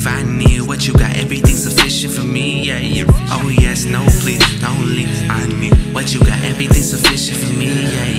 If I need what you got, everything sufficient for me. Yeah, yeah. Oh yes, no please, no leave. I need what you got, everything sufficient for me. Yeah.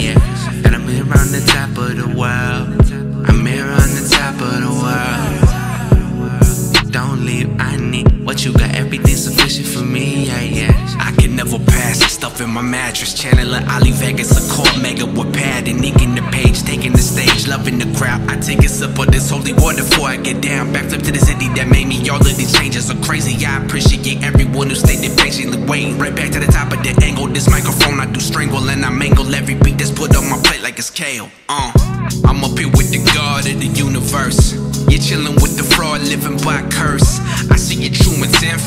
What you got, everything sufficient for me, yeah, yeah. I can never pass the stuff in my mattress. Channeling Ali Vegas, a core mega with pad and nicking the page, taking the stage, loving the crowd. I take a sip of this holy water before I get down. Backflip to the city that made me. All of these changes are crazy. I appreciate everyone who stayed there patiently waiting. Right back to the top of the angle. This microphone I do strangle and I mangle every beat that's put on my plate like it's kale. Uh, I'm up here with the God of the universe. You're chilling with the fraud, living by curse.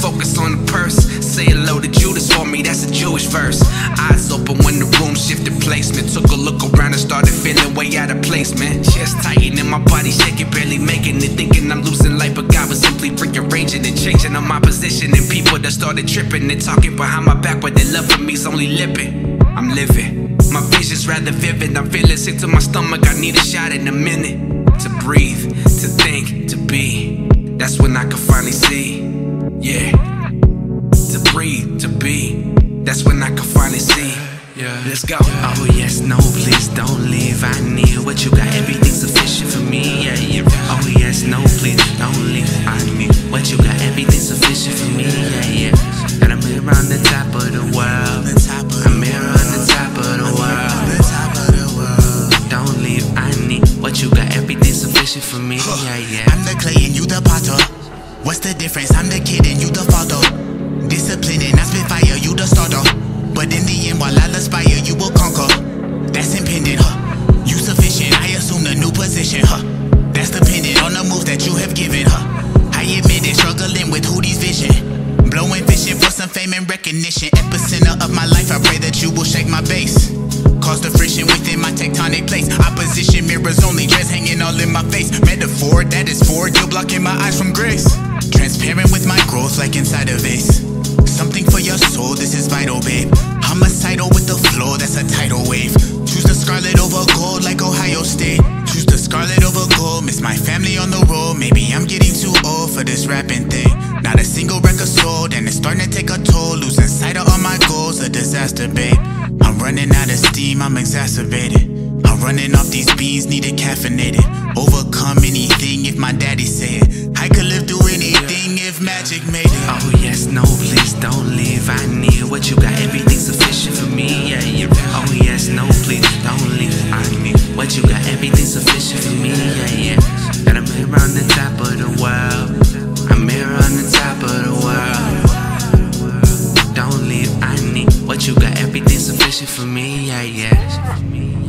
Focus on the purse. Say hello to Judas for me, that's a Jewish verse. Eyes open when the room shifted placement. Took a look around and started feeling way out of place, man. Chest tightening, my body shaking, barely making it. Thinking I'm losing life, but God was simply rearranging and changing on my position. And people that started tripping and talking behind my back, but their love for me's only lipping. I'm living. My vision's rather vivid. I'm feeling sick to my stomach. I need a shot in a minute to breathe, to think, to be. That's when I can finally see. Go. Oh yes, no, please don't leave. I need what you got, everything sufficient for me. Yeah, yeah. Oh yes, no, please don't leave. I need what you got, everything sufficient for me. Yeah, yeah. And I'm here on the top of the world. I'm here on the top of the world. Don't leave. I need what you got, everything sufficient for me. Yeah, yeah. I'm the clay and you the potter. What's the difference? I'm the kid and you the Blowing vision for some fame and recognition. Epicenter of my life, I pray that you will shake my base. Cause the friction within my tectonic place. Opposition mirrors only, dress hanging all in my face. Metaphor that is forward, you're blocking my eyes from grace. Transparent with my growth, like inside a vase. Something for your soul, this is vital, babe. Homicidal with the flow, that's a tidal wave. Choose the scarlet over gold, like Ohio State. Choose the scarlet over gold, miss my family on the road. Maybe I'm getting too old for this rapping thing. Starting to take a toll. Losing sight of all my goals, a disaster, babe. I'm running out of steam, I'm exacerbated. I'm running off these beans, need it caffeinated. Overcome anything if my daddy said. I could live through anything if magic made it. Oh yes, no, what you got, everything sufficient for me. Yeah, yeah.